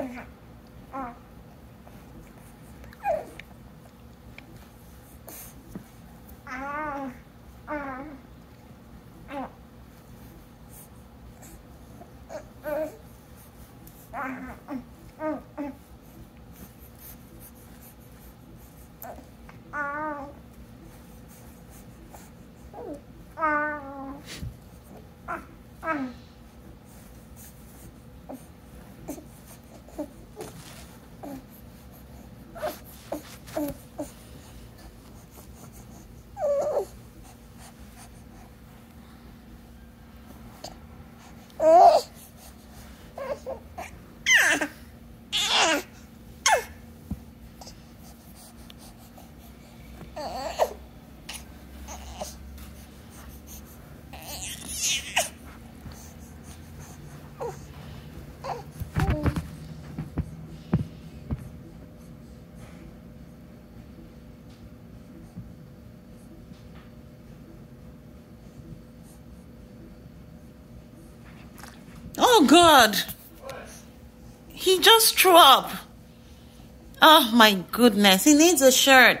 嗯 Oh God. He just threw up. Oh my goodness. He needs a shirt.